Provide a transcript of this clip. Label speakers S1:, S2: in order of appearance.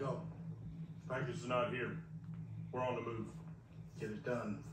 S1: Go.
S2: Package is not here. We're on the move.
S1: Get it done.